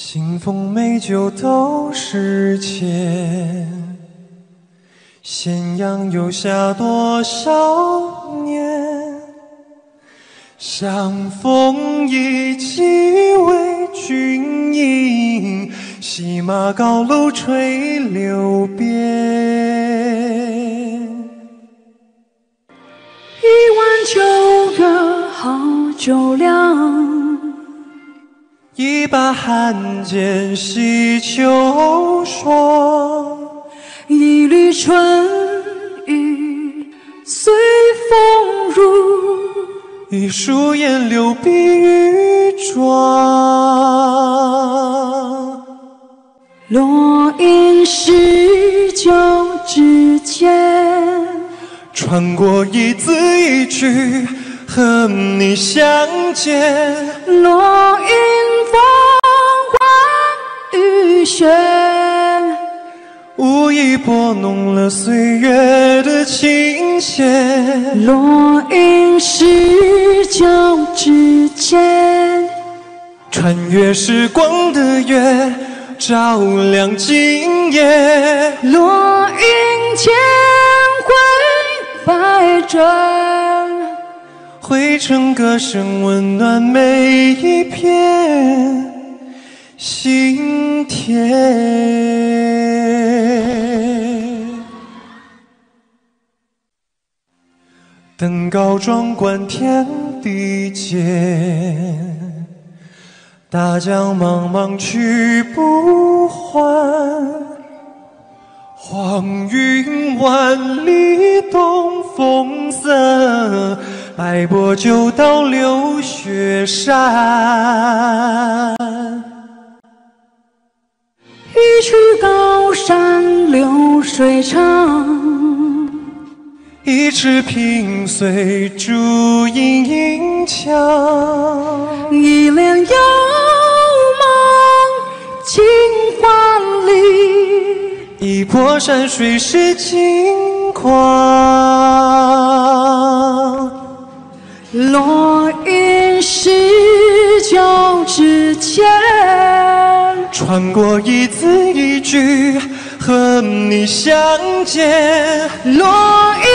新丰美酒都是钱，咸阳有下多少年？相逢意气为君饮，西马高楼垂柳边。一碗酒热好酒量，一把寒剑洗秋霜。一缕春雨随风入。一树烟柳碧玉妆，落英十九之间，穿过一字一句和你相见。落英风花雨雪，无意拨弄了岁月的琴弦。落英十九之间，穿越时光的月，照亮今夜。落英千回百转，汇成歌声，温暖每一片心田。登高壮观天地间，大江茫茫去不还。黄云万里东风色，白波就到流雪山。一曲高山流水唱，一尺平碎烛影映墙，一帘幽梦尽华丽。一波山水是金光。落英十九之间，穿过一字一句和你相见。落英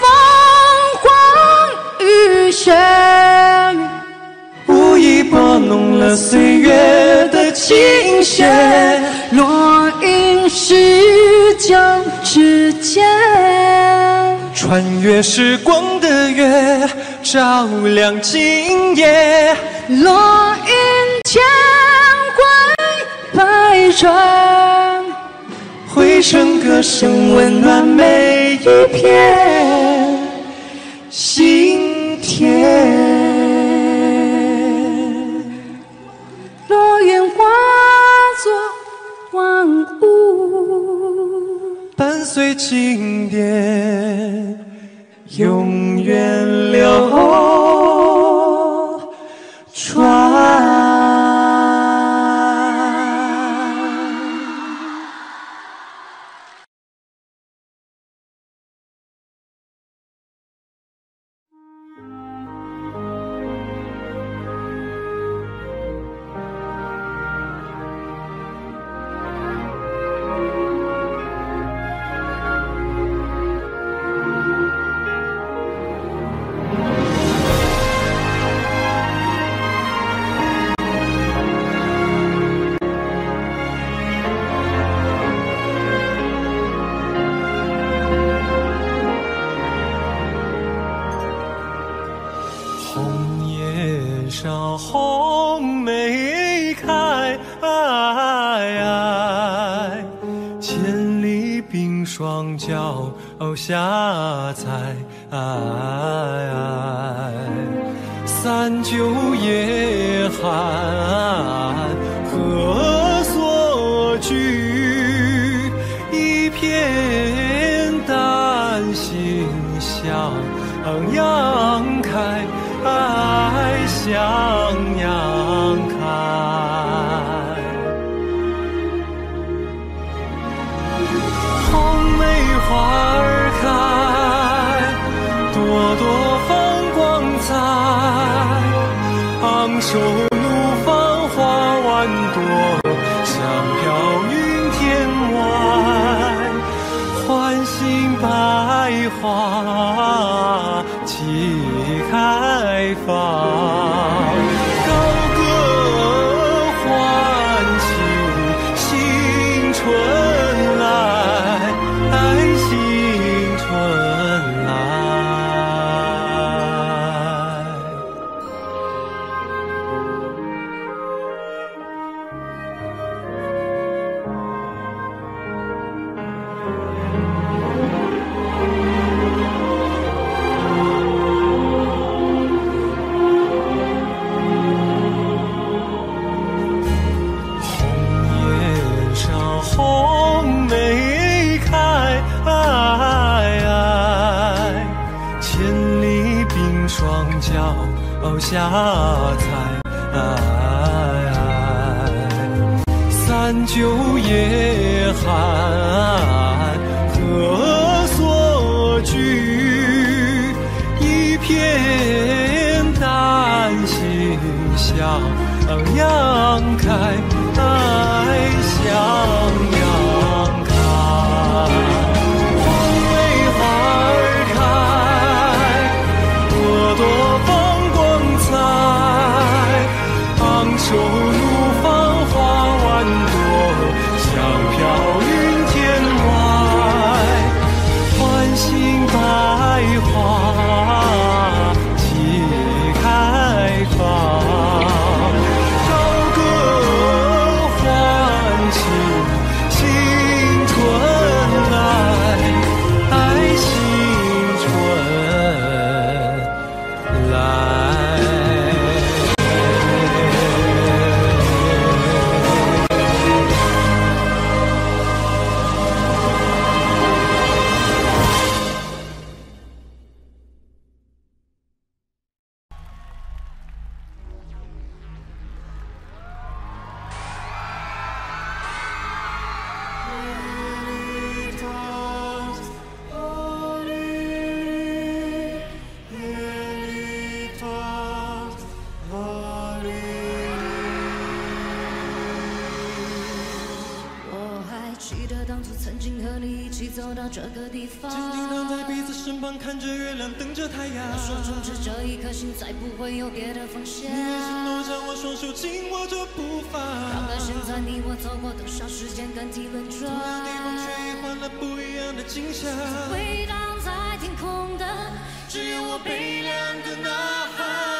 风花雨雪，无意拨弄了岁月的琴弦。落英十九之间，穿越时光的月，照亮今夜。落英千回百转，汇成歌声，温暖每一片心田。落雁化作万物。伴随经典，永远留开你我走过多少时间跟体轮转，同样地方却也换了不一样的景象。回荡在天空的只有我悲凉的呐喊。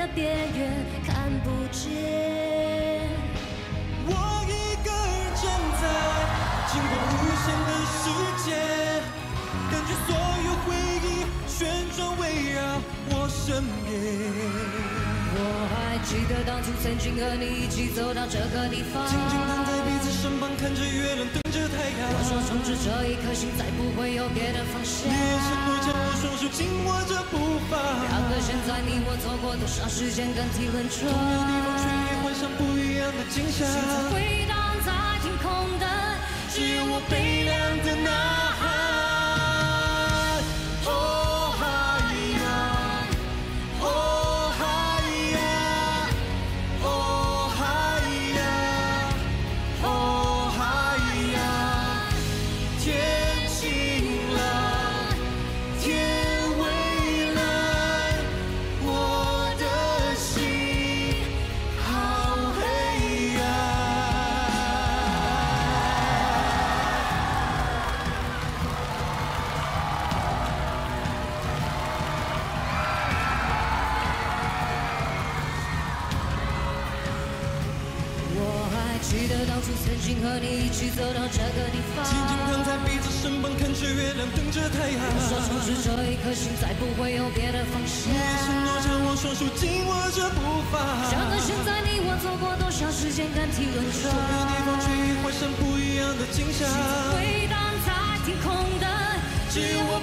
的边缘，看不见。我一个人站在经过无限的世界，感觉所有回忆旋转围绕我身边。我还记得当初曾经和你一起走到这个地方，静静躺在彼此身旁，看着月亮。我说从此这一颗心再不会有别的方向。你也承诺着我双手紧握着不放，然而现在你我错过多少时间跟体轮转，同样地方却也换上不一样的景象。回荡在天空的只有我悲凉的呐太阳。说从此这一颗心再不会有别的方向。你也承诺将我双手紧握着步伐。想到现在你我走过多少时间，感体轮转。所有地方却已幻想不一样的景象。回荡在天空的，只有我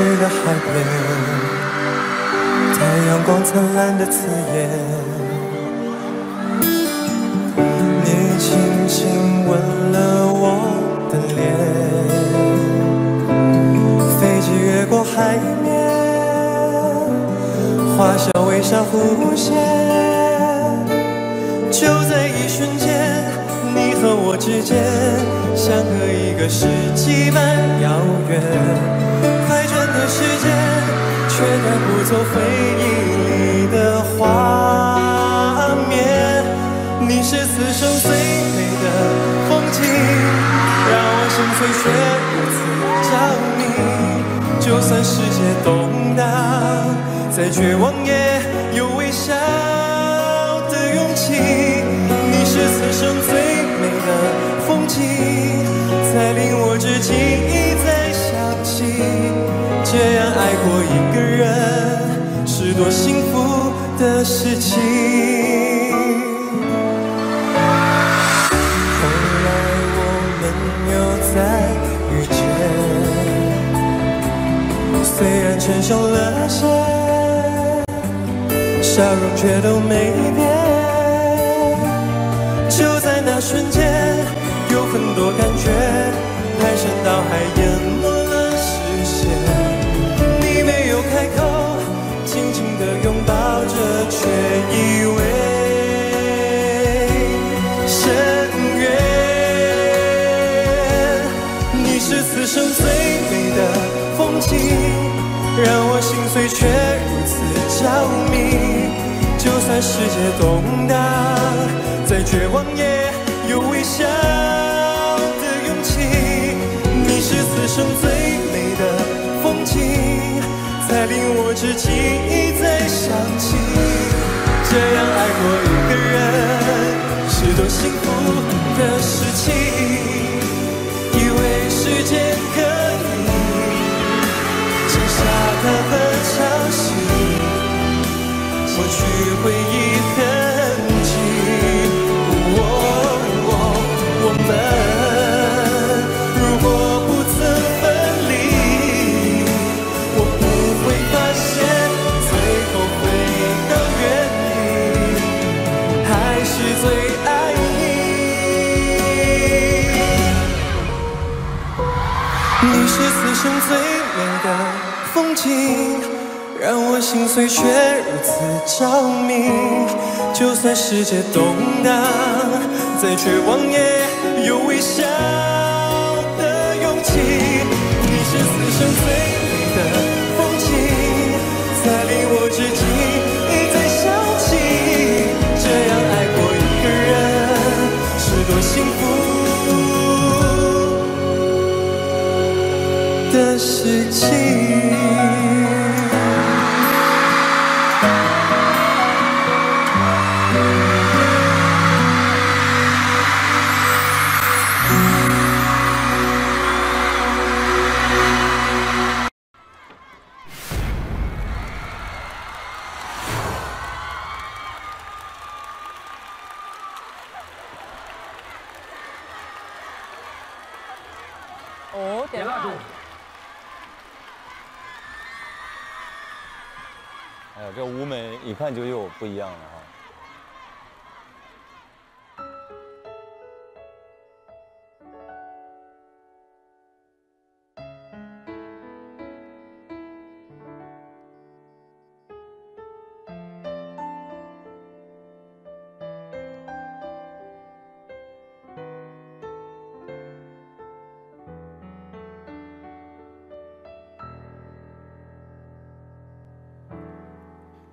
树占据了海边，太阳光灿烂的刺眼。你轻轻吻了我的脸，飞机越过海面，花香微笑弧线。就在一瞬间，你和我之间，相隔一个世纪般遥远。的时间，却带不走回忆里的画面。你是此生最美的风景，让我心碎却如此着迷。就算世界动荡，再绝望也有微笑的勇气。你是此生最美的风景，在令我至今过一个人，是多幸福的事情。后来我们又再遇见，虽然承受了些，笑容却都没变。就在那瞬间，有很多感觉排山倒海淹没却如此着迷。就算世界动荡，再绝望也有微笑的勇气。你是此生最美的风景，才令我至今一再想起。这样爱过一个人，是多幸福的事情。回忆痕迹。我我们如果不曾分离，我不会发现最后回到原地，还是最爱你。你是此生最美的风景，心碎却如此着迷。就算世界动荡，再绝望也有微笑的勇气。你是此生最美的风景，才令我至今一再想起。这样爱过一个人，是多幸福的事情。不一样了啊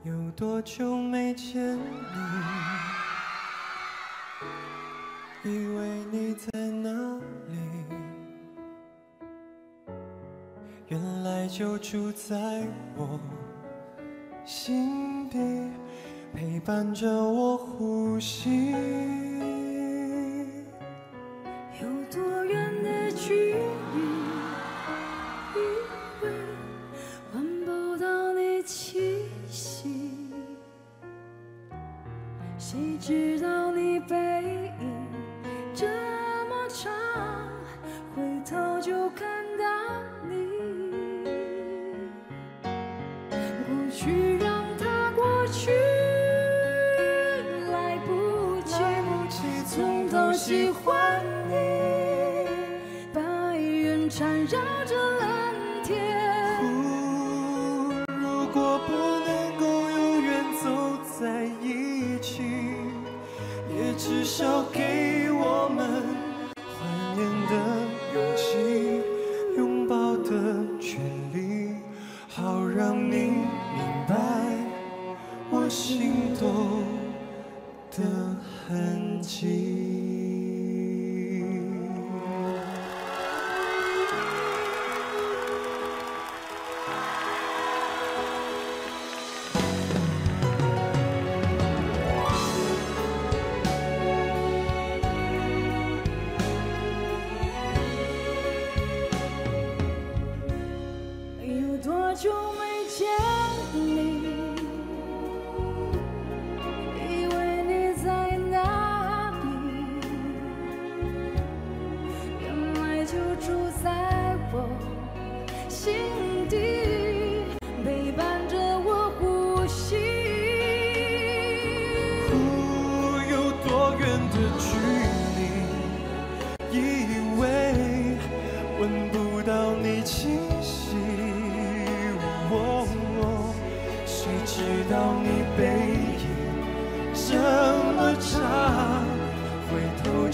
有多久没见你？以为你在哪里？原来就住在我心底陪伴着我呼吸。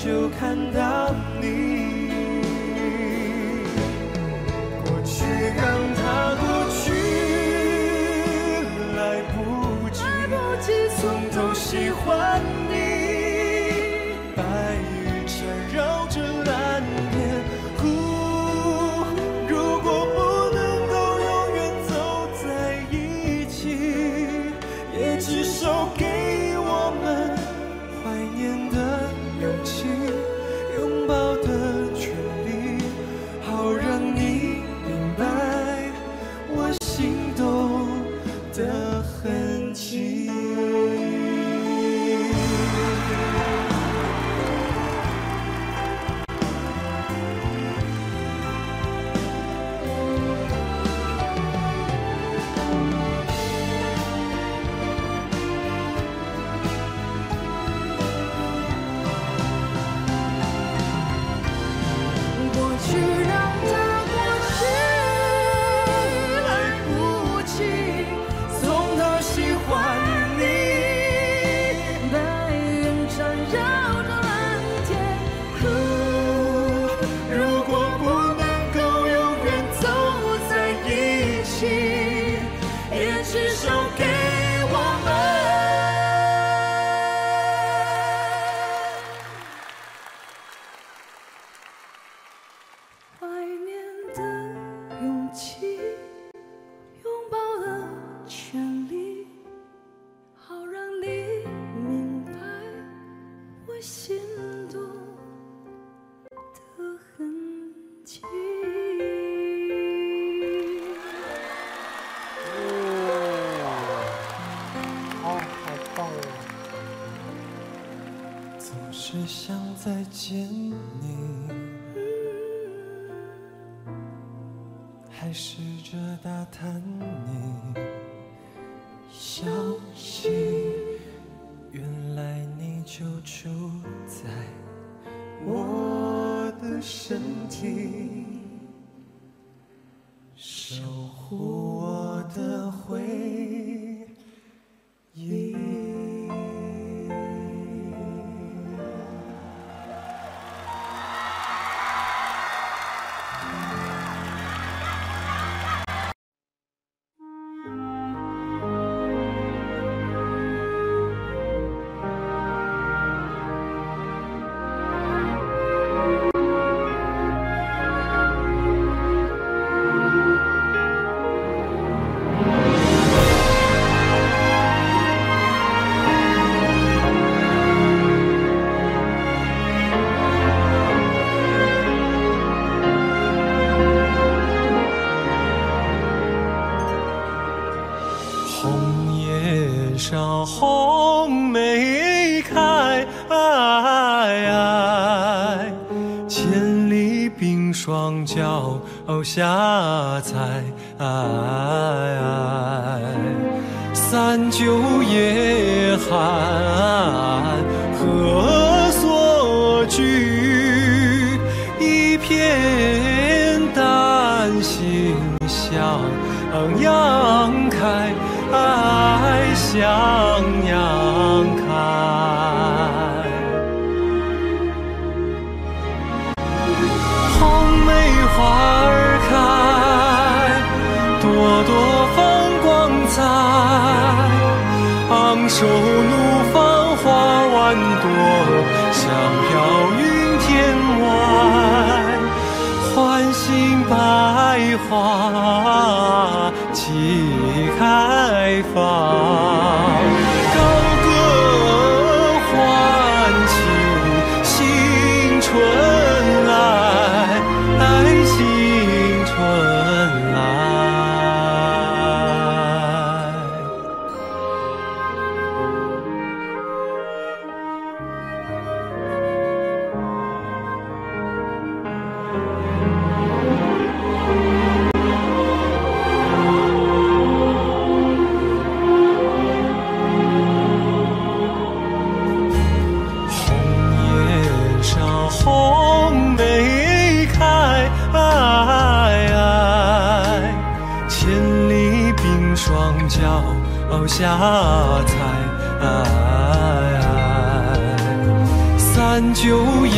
就看到你。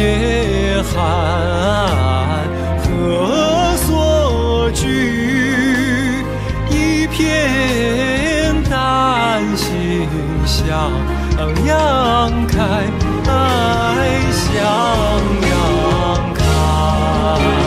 夜寒何所惧一片丹心向阳开向阳开。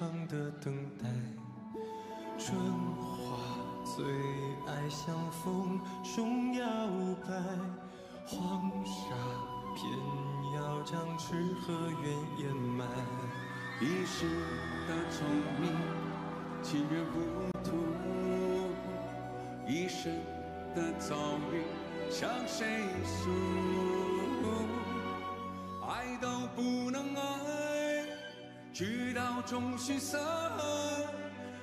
的等待，春花最爱向风中摇摆，黄沙偏要将痴和怨掩埋，一世的聪明情愿糊涂，一生的遭遇向谁诉？种许三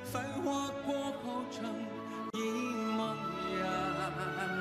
繁华过后成一梦然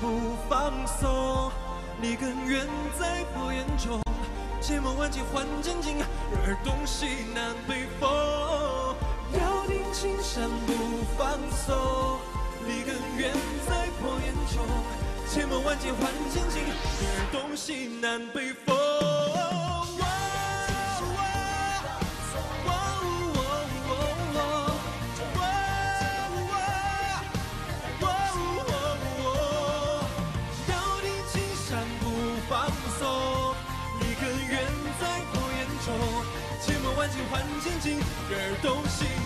不放松，你更远在破眼中。千磨万击还坚劲，任尔东西南北风。咬定青山不放松，立根原在破岩中。千磨万击还坚劲，任尔东西南北风。换前景，人儿都行。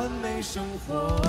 完美生活。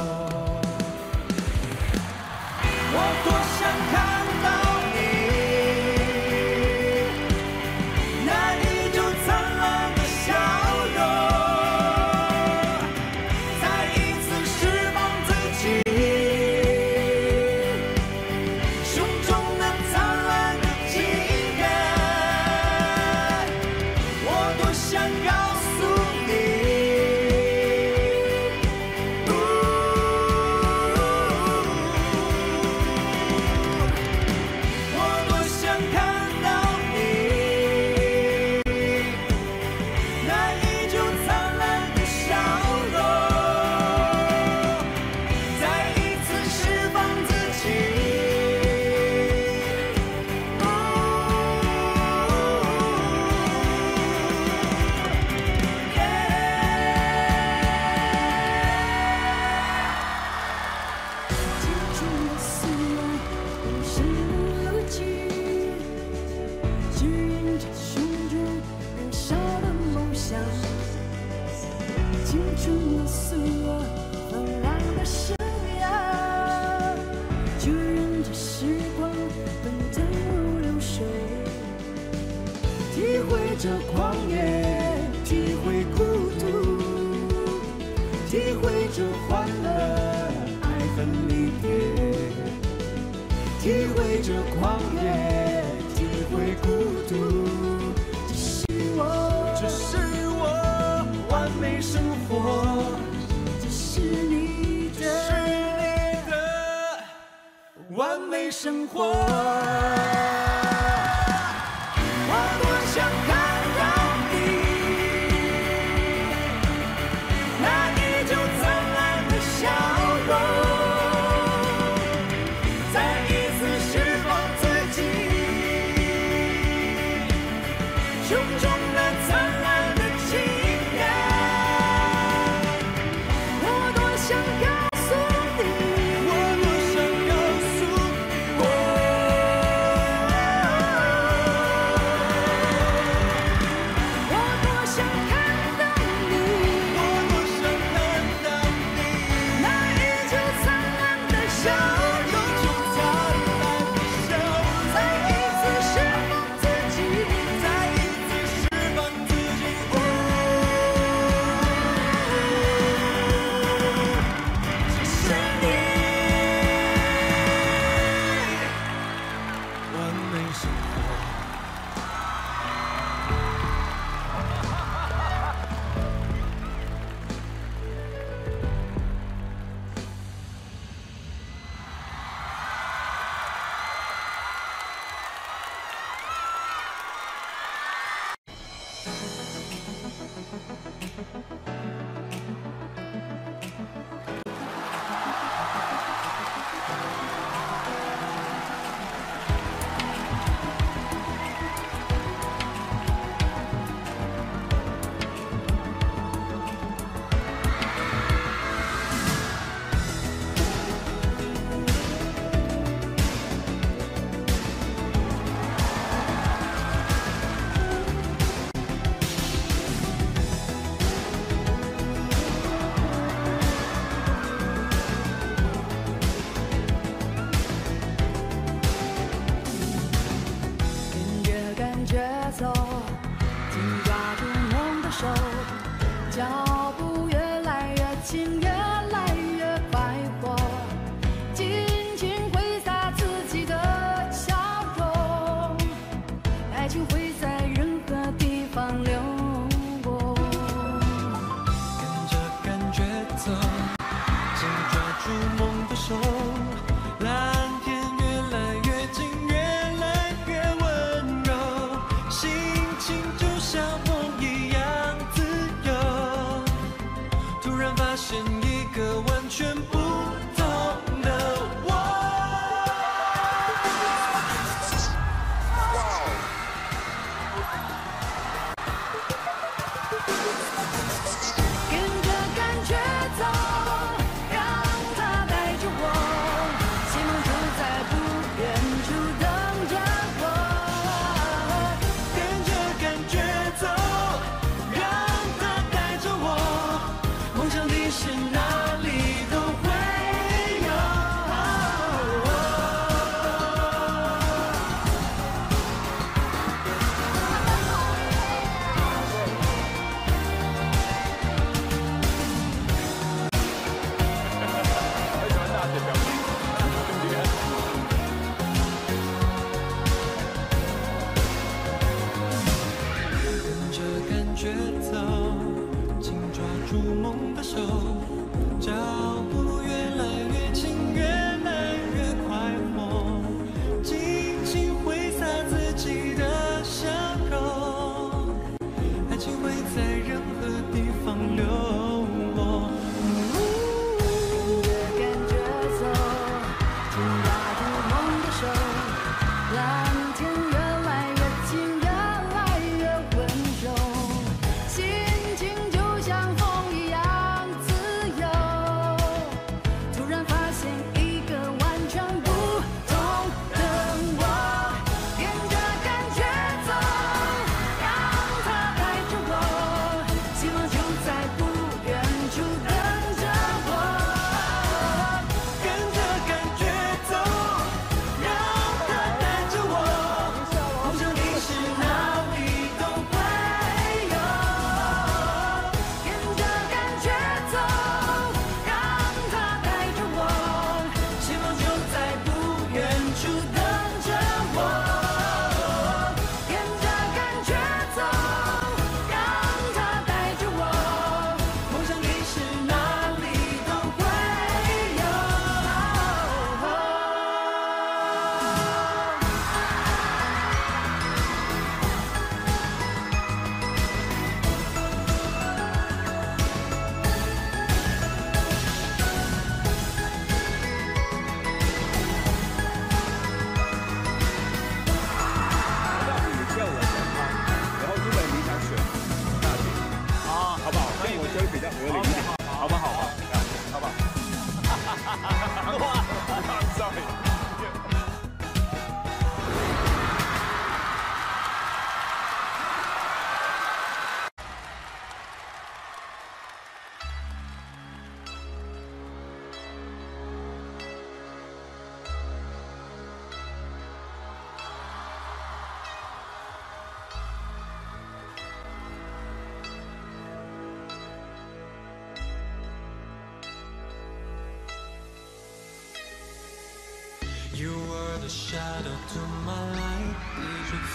You were the shadow to my light.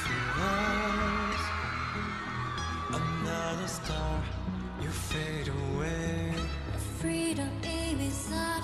Feel us? Another star, you fade away. Freedom is out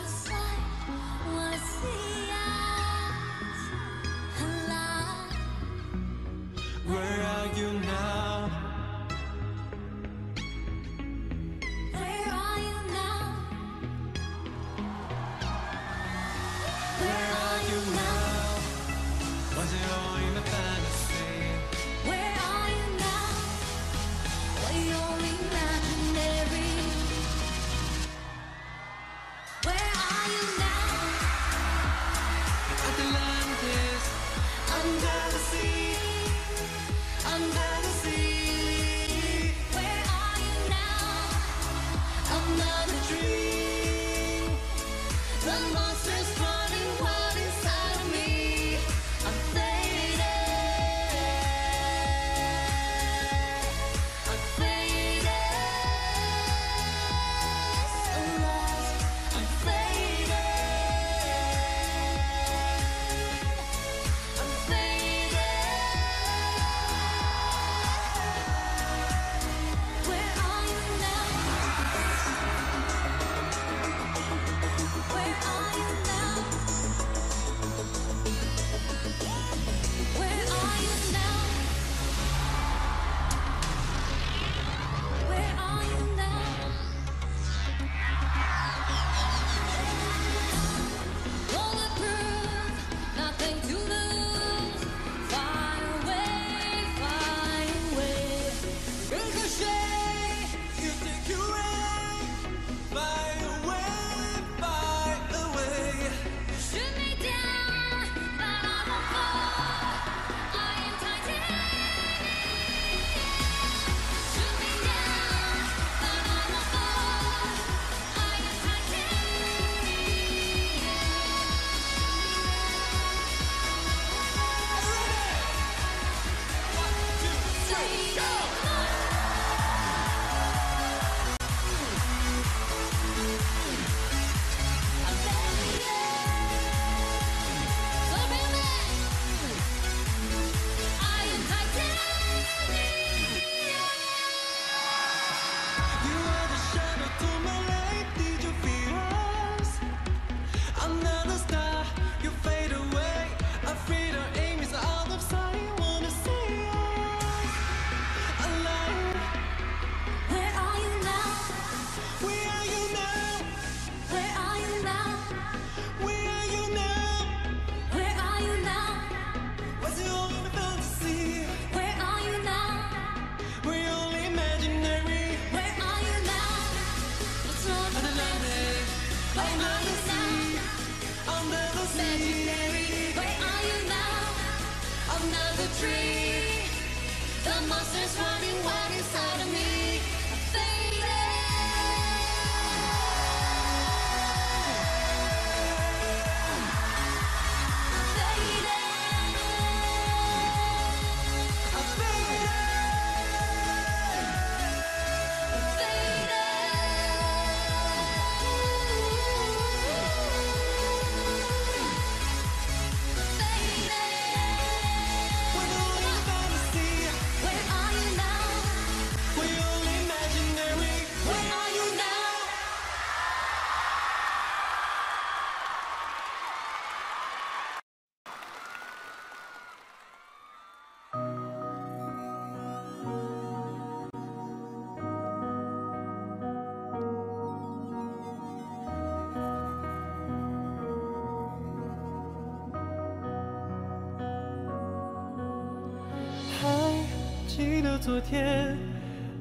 昨天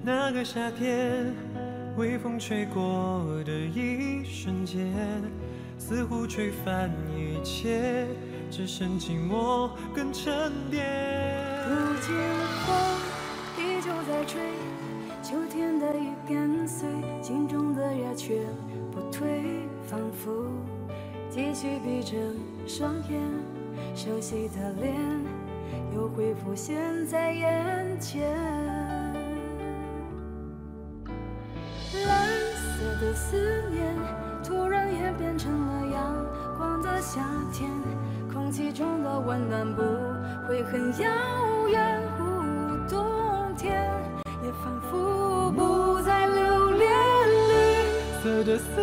那个夏天，微风吹过的一瞬间，似乎吹翻一切，只剩寂寞跟沉淀。不见风依旧在吹，秋天的雨跟随，心中的热却不退，仿佛继续闭着双眼，熟悉的脸又会浮现在眼前，蓝色的思念突然也变成了阳光的夏天，空气中的温暖不会很遥远，不，冬天也仿佛不再留恋，绿色的思。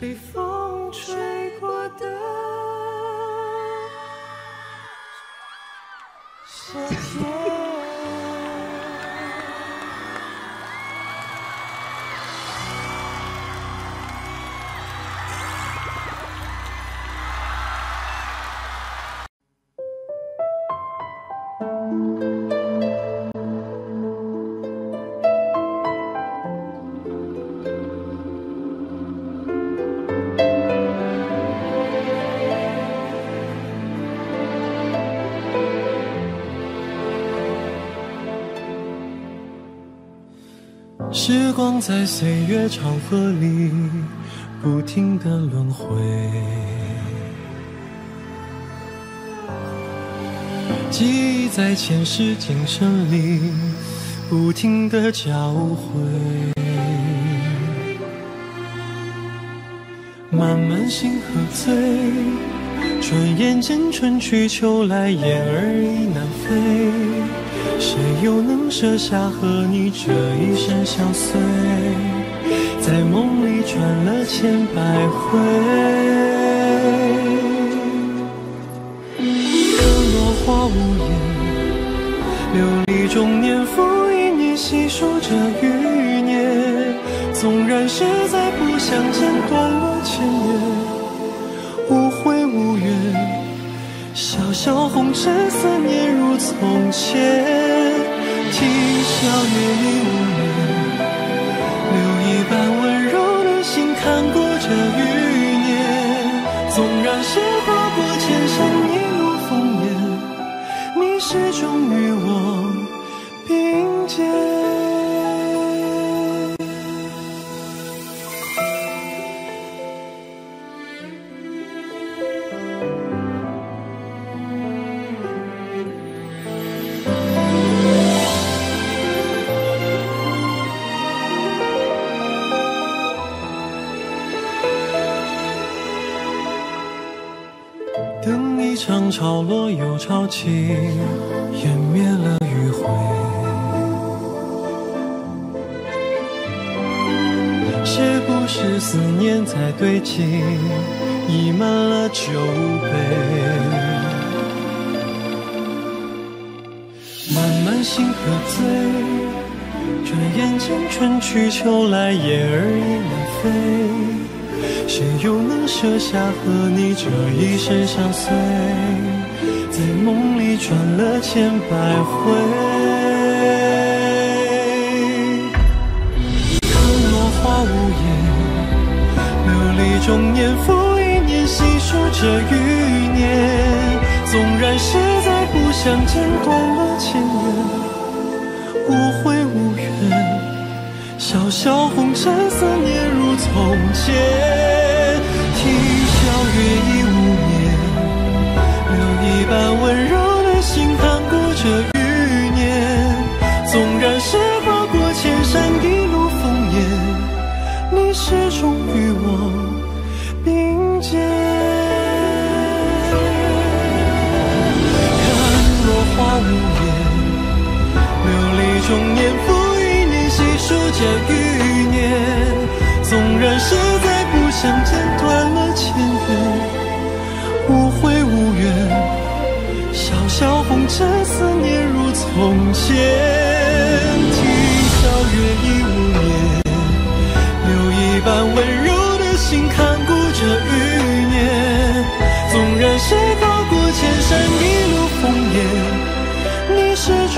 before. 光在岁月长河里不停的轮回。记忆在前世今生里不停的交汇，漫漫星河醉，转眼间春去秋来，燕儿已南飞。谁又能舍下和你这一生相随在梦里转了千百回？潮起，湮灭了余晖。是不是思念在堆积，溢满了酒杯？慢慢心喝醉，转眼间春去秋来，雁儿已南飞。谁又能舍下和你这一生相随，在梦里转了千百回。看落花无言，流离中年复一年，细数着余年。纵然是在不相见，断了前缘，无悔无怨。潇潇红尘，思念如从前。啼笑月从前。听小月已无眠，留一半温柔的心，看顾着余年。纵然是跨过千山，一路烽烟，你始终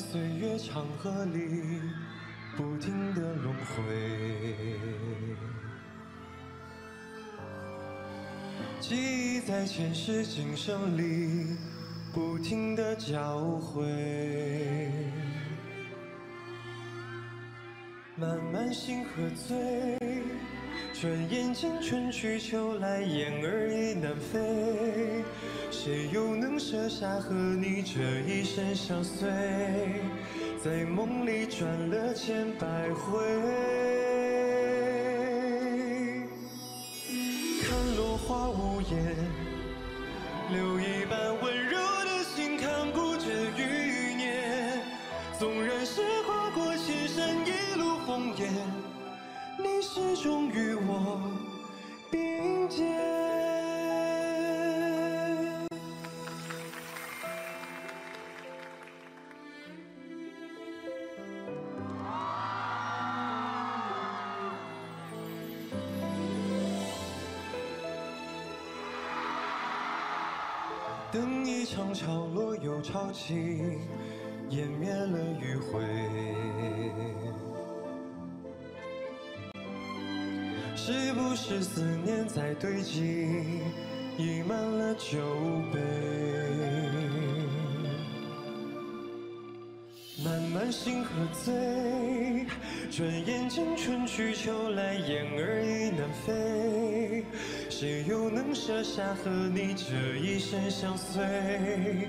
岁月长河里不停的轮回，记忆在前世今生里不停的交汇。慢慢心喝醉，转眼间春去秋来，雁儿已南飞。谁又能舍下和你这一生相随，在梦里转了千百回。看落花无言，留一半温柔的心，看顾着余年。纵然是始终与我并肩。等一场潮落又潮起，湮灭了余晖。是不是思念在堆积，溢满了酒杯？慢慢心喝醉，转眼间春去秋来，雁儿已南飞。谁又能舍下和你这一生相随，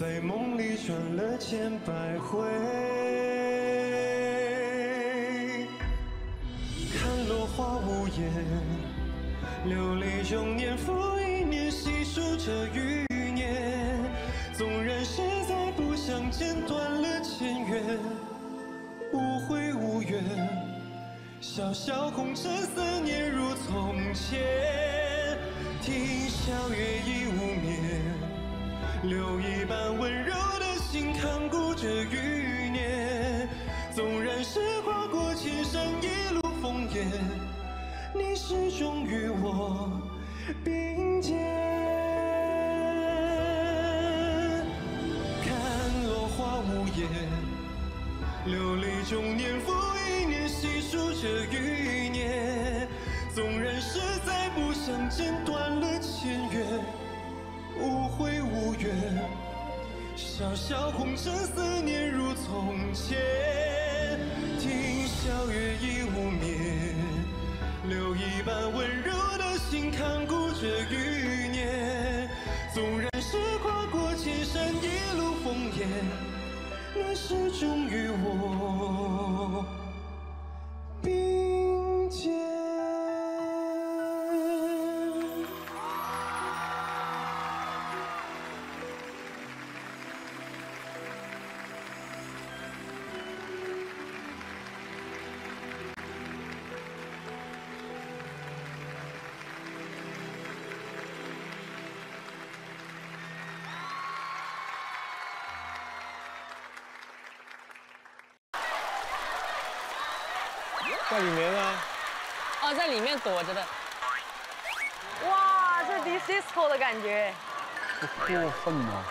在梦里转了千百回。烟流离中年复一年细数着余年纵然是再不相见断了前缘无悔无怨潇潇红尘思念如从前。听晓月亦无眠留一半温柔的心看顾着余年纵然是跨过千山一路烽烟你始终与我并肩看落花无言流离中年复一年细数着余年纵然是再不相见断了前缘无悔无怨潇潇红尘思念如从前听晓月亦无眠。留一半温柔的心，看顾着余年。纵然是跨过千山，一路烽烟，那是终于我。在里面呢，啊，在里面躲着的，哇，这 disco 的感觉，不过分吗？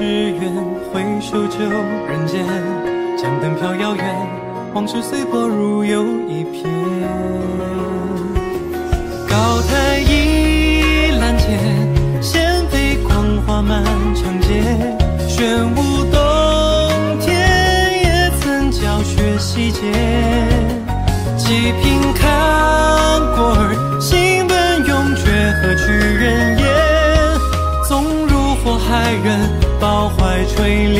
只愿回首旧人间，江灯飘遥远，往事随波如游一片。高台倚栏前，弦飞狂花满长街。玄武洞天也曾教学洗剑，几平看过儿，心本永绝，何惧人言？纵入火海人。垂怜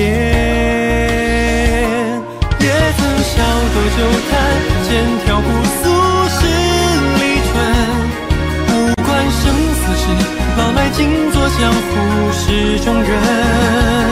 也曾笑夺酒坛剑挑姑苏十里春。无关生死事老来尽作江湖诗中人。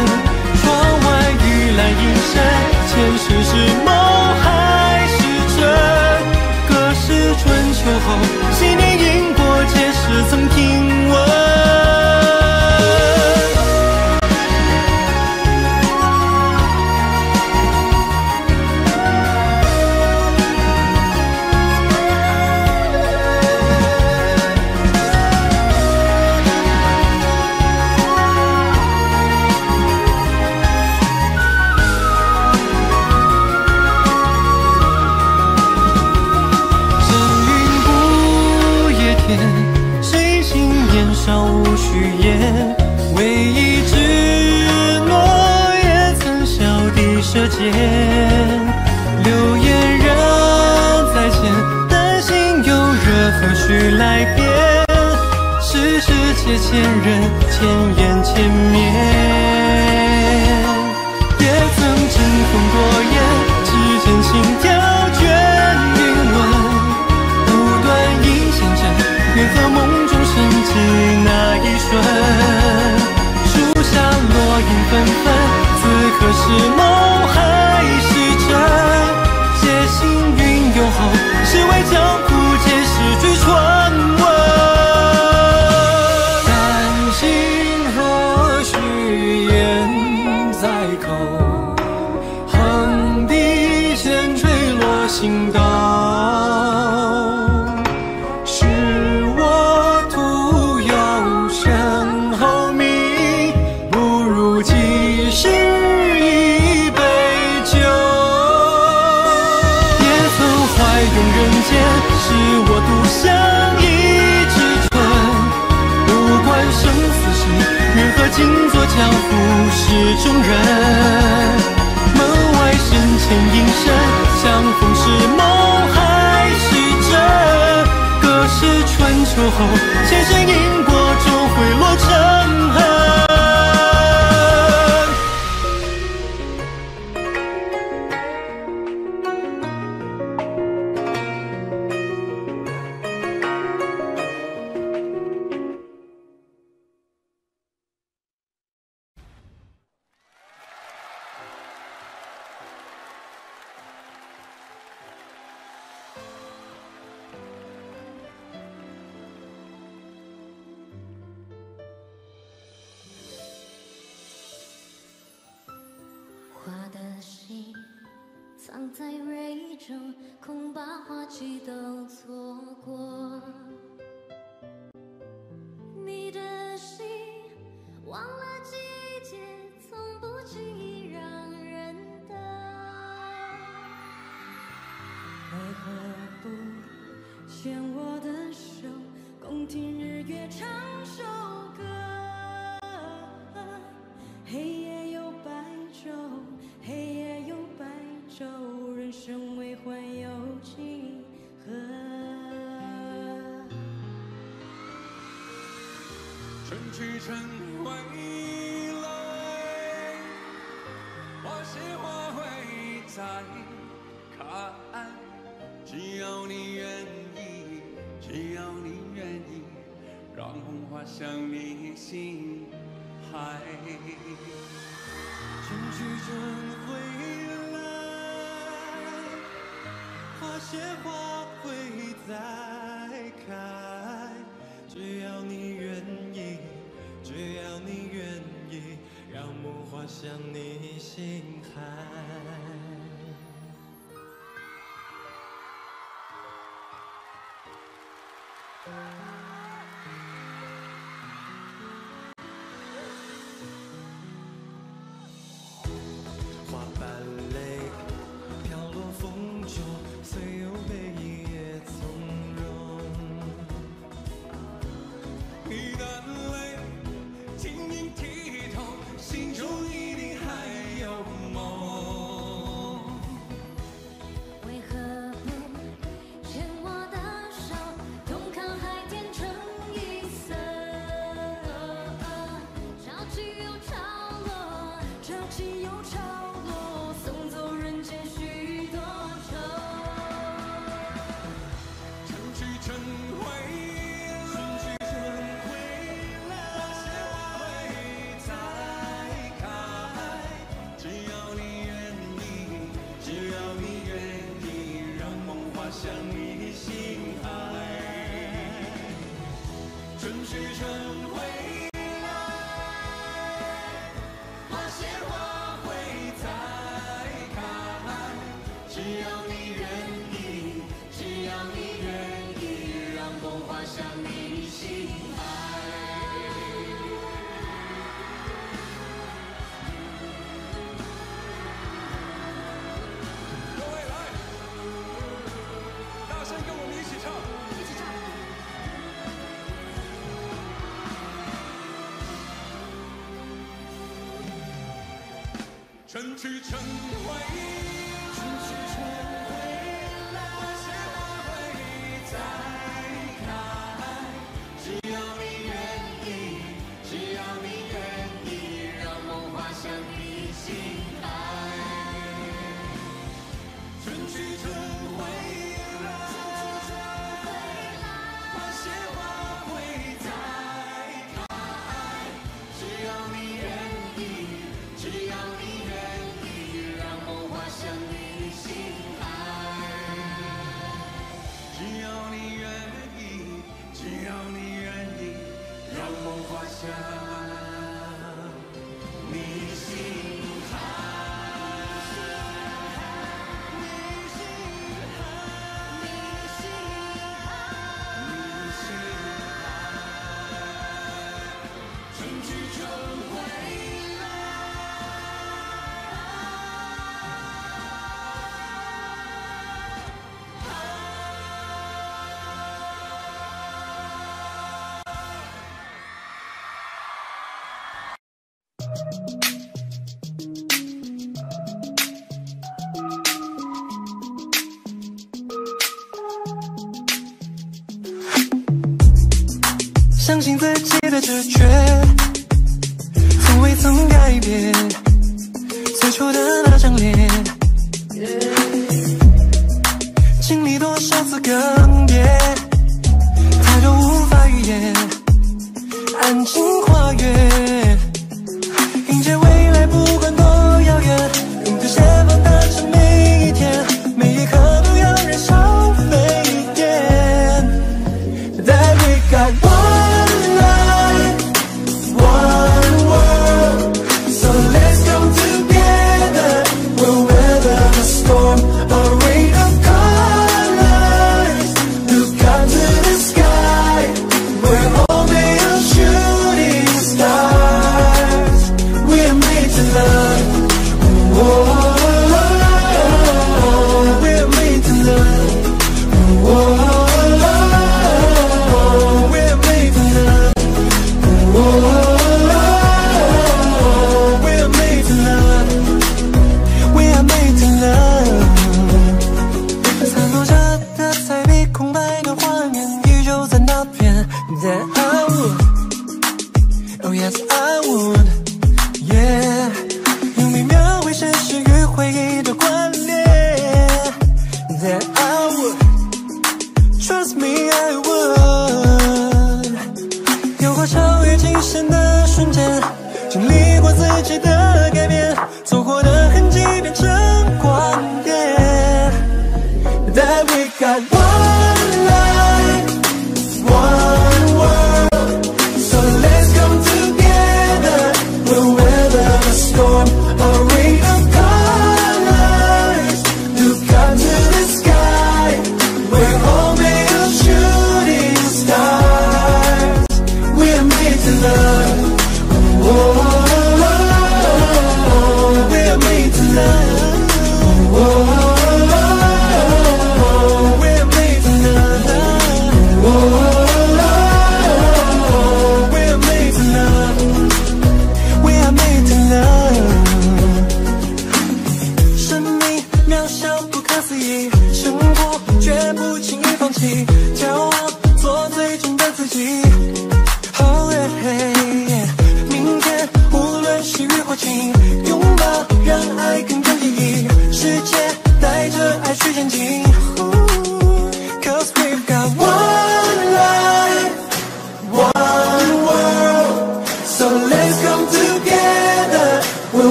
春去春回来，花谢花会再开。只要你愿意，只要你愿意，让红花向你心海。春去春回来，花谢花会再。向你心海。城去成全，城去成灰。相信自己的直觉从未曾改变最初的那张脸。经历多少次更